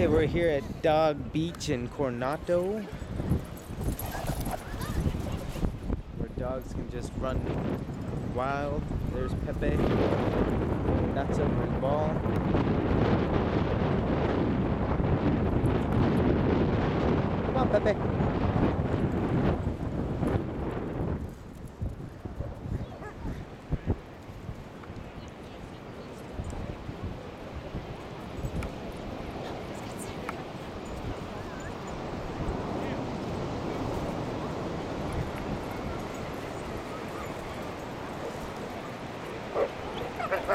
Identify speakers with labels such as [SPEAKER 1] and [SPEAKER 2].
[SPEAKER 1] Okay, we're here at Dog Beach in Coronado. Where dogs can just run wild. There's Pepe. That's over his ball. Come on, Pepe.